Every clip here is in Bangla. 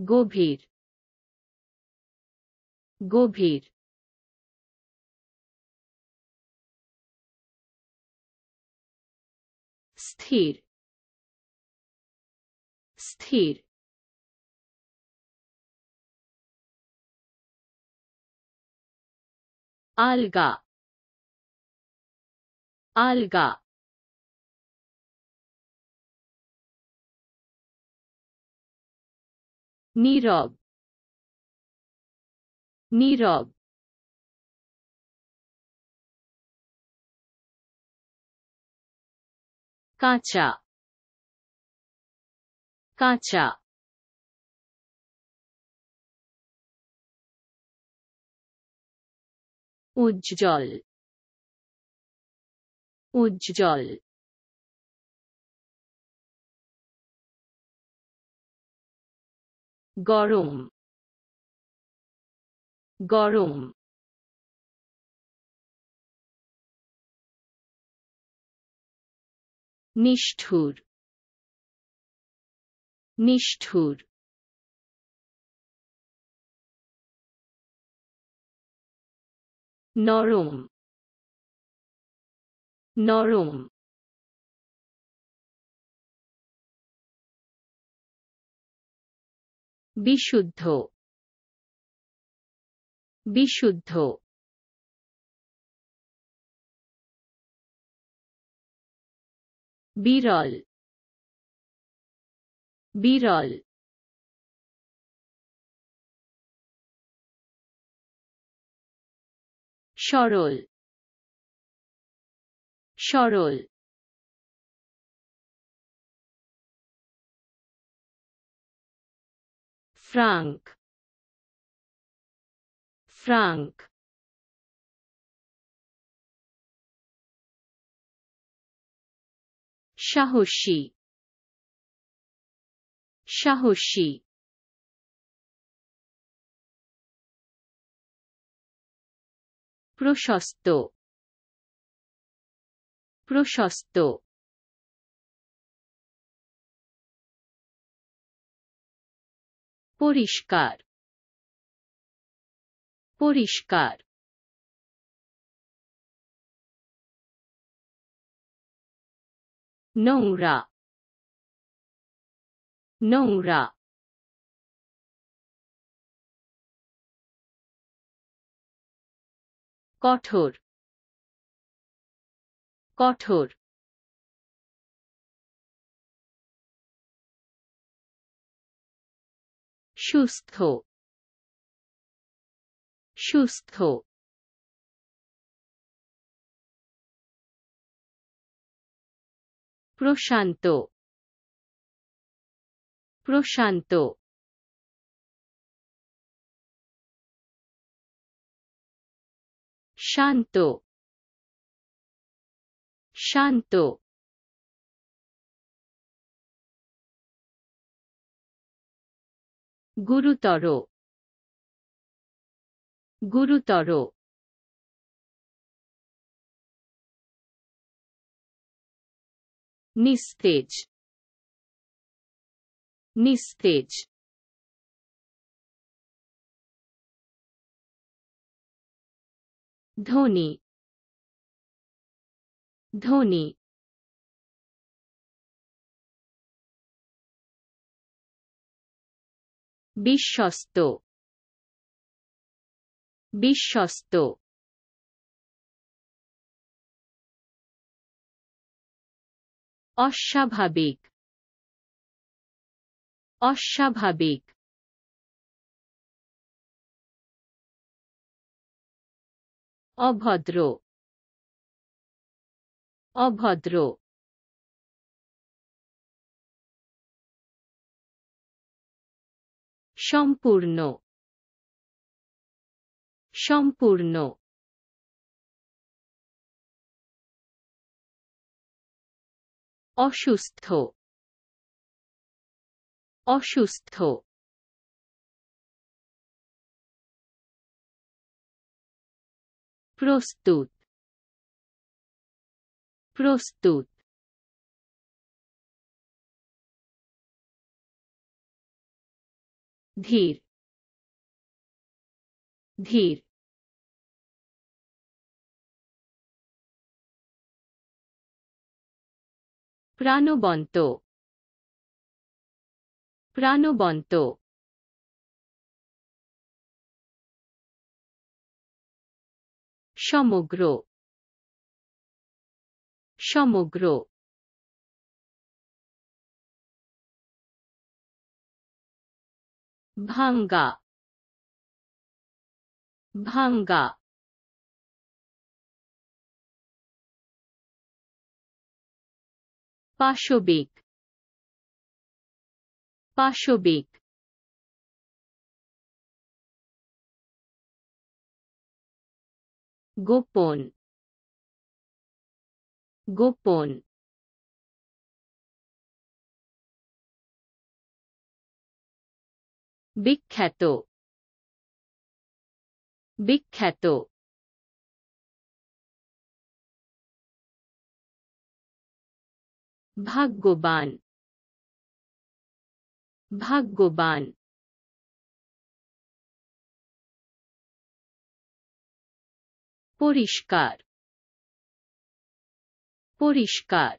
गोभीर गोभीर स्थिर स्थिर अलगा अलगा नीरव नीरव कांचा कांचा उज्जवल उज्जवल গরম গরম নিষ্ঠুর নিষ্ঠুর নরম নরম বিশুদ্ধ। বিশুদ্ধ। বিরল। বিরল। সরল। সরল। ফ্রাঙ্ক ফ্রাঙ্ক সাহসী সাহসী প্রশস্ত প্রশস্ত পরিষ্কার। পরিষ্কার। নোংরা। নোংরা। কঠোর। কঠোর। সুস্থ সুস্থ প্রশান্ত প্রশান্ত শান্ত শান্ত গুরুতর গুরুতর নিস্তেজ নিস্তেজ ধনী ধনী বিশ্বস্ত। বিশ্বস্ত। অস্বাভাবিক। অস্বাভাবিক। অভদ্র। অভদ্র। সম্পূর্ণ। সম্পূর্ণ। অসুস্থ। অসুস্থ। প্রস্তুত। প্রস্তুত। ধীর ধীর। প্রাণবন্ত প্রাণবন্ত। সমগ্র সমগ্র। ভাঙ্গা। ভাঙ্গা। পাশবিক। পাশবিক। গোপন। গোপন। বিখ্যাত বিখ্যাত ভাগ্যবান ভাগ্যবান পরিষ্কার পরিষ্কার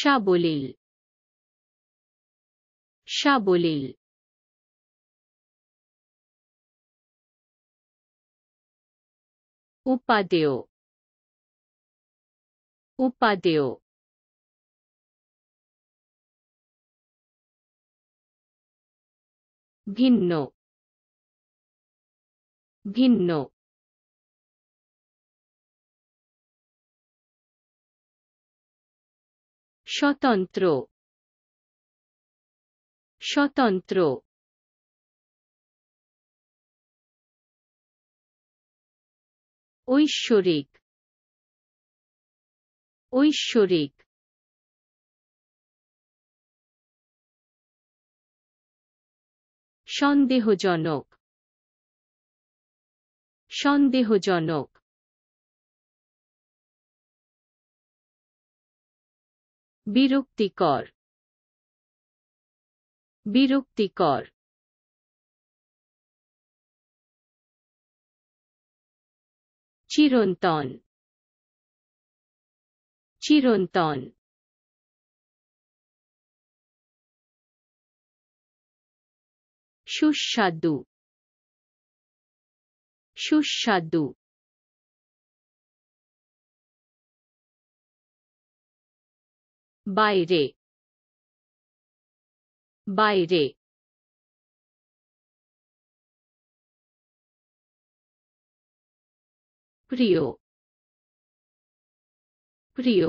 সাবলীল সাবলীল উপাদেয়। উপাদেয়। ভিন্ন। ভিন্ন। স্বতন্ত্র। স্বতন্ত্র। ঐশ্বরিক। ঐশ্বরিক। সন্দেহজনক। সন্দেহজনক। বিরক্তিকর। বিরক্তিকর। চিরন্তন। চিরন্তন। সুস্বাদু। সুস্বাদু। বাইরে বাইরে প্রিয় প্রিয়